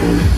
We'll be.